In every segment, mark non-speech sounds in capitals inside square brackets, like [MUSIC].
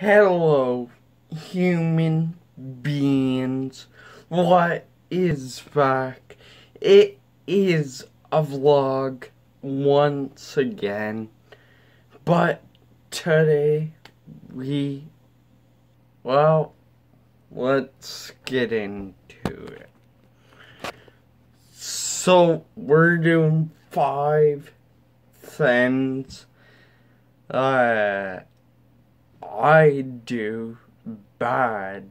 Hello, human beings. What is back? It is a vlog once again. But today we. Well, let's get into it. So, we're doing five things. Uh I do bad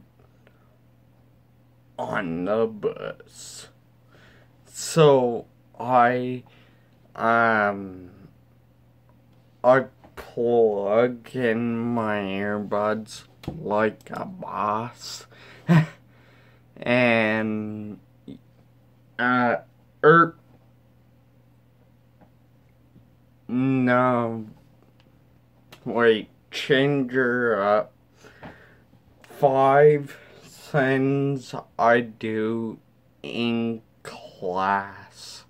on the bus. So I um I plug in my earbuds like a boss. [LAUGHS] And uh er no. Wait change her up. Five things I do in class.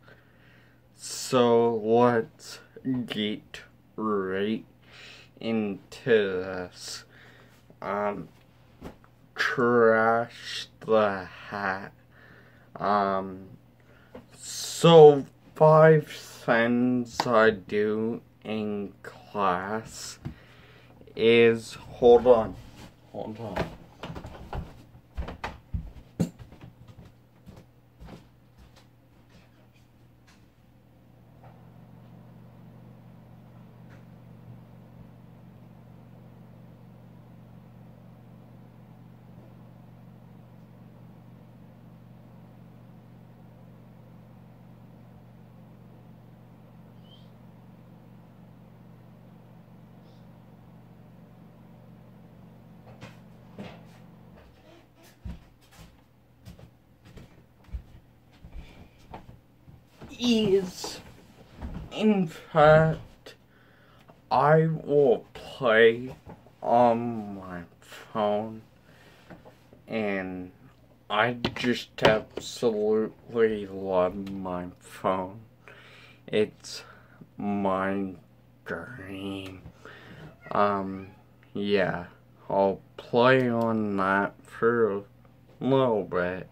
So let's get right into this. Um, trash the hat. Um, so five things I do in class is hold on. Hold on. Is, in fact, I will play on my phone and I just absolutely love my phone. It's my dream. Um, yeah, I'll play on that for a little bit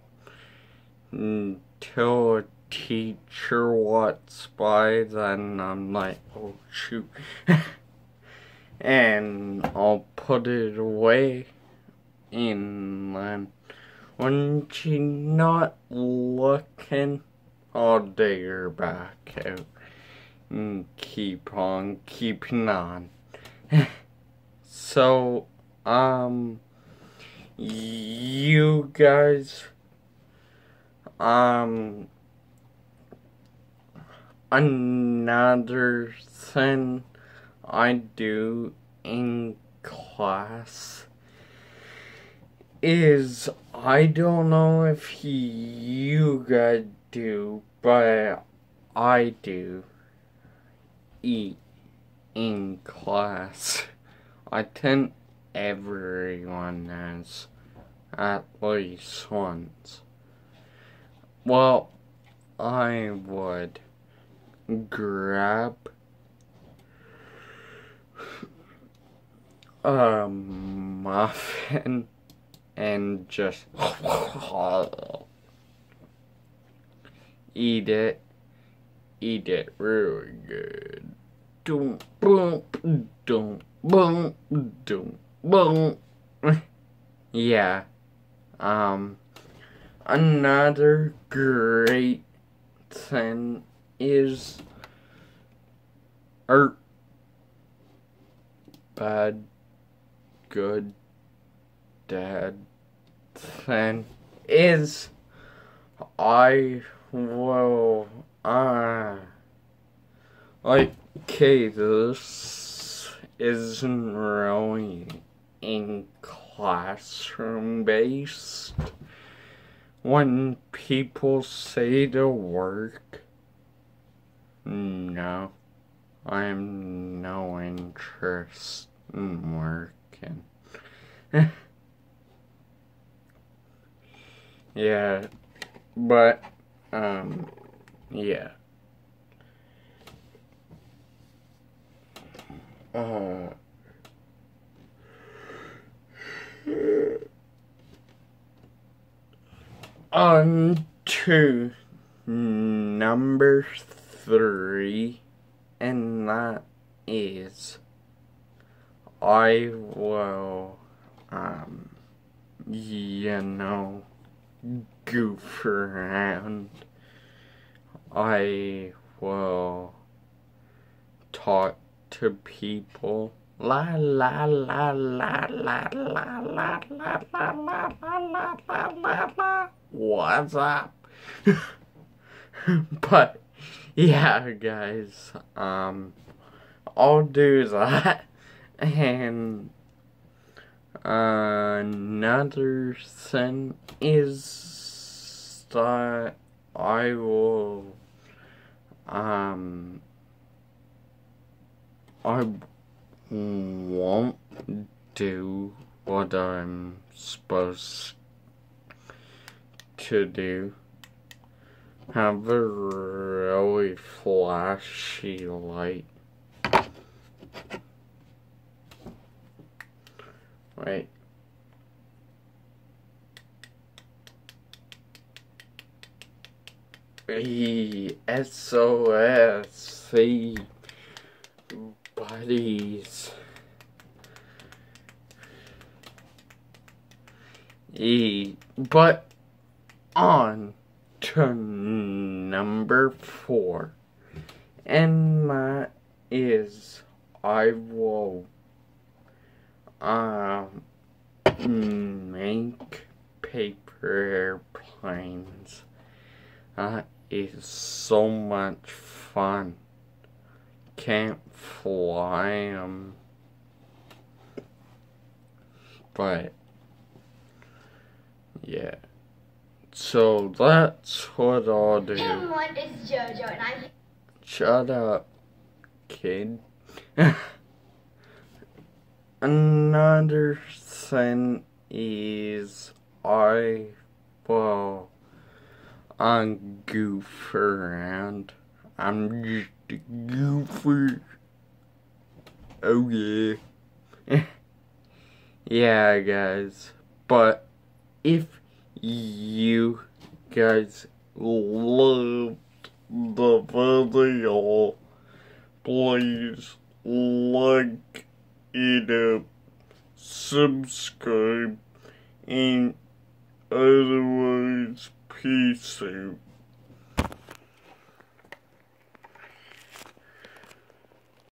until teacher walks by, then I'm like, oh shoot. [LAUGHS] and I'll put it away. And then when she's not looking, I'll dig her back out. And keep on keeping on. [LAUGHS] so, um, you guys, um, another thing I do in class is I don't know if you guys do, but I do eat in class. I think everyone has at least once. Well, I would grab [SIGHS] a muffin and just [SIGHS] eat it. Eat it really good. Doom, boom, boom, doom, boom. [LAUGHS] yeah. Um, another great thing is art. Bad good dad thing is I will uh like okay this isn't really in classroom based. When people say the work no, I'm no interest in working. [LAUGHS] yeah, but, um, yeah. Uh, [SIGHS] on to number three and that is I will, um, you know, goof around. I will talk to people. La la la la la la la la la la la la la la. What's up? but yeah, guys, um, I'll do that, and another thing is that I will, um, I won't do what I'm supposed to do. Have a really flashy light. Wait. E SOS buddies. E but on to number four. And that is I will um make paper airplanes. That is so much fun. Can't fly them. But yeah. So that's what I'll do. Everyone, it's JoJo, and I'm Shut up, kid. [LAUGHS] Another thing is I will on goof around. I'm just a goofer. Oh yeah. [LAUGHS] yeah guys. But if you guys loved the video, please like it up, subscribe, and otherwise, peace out.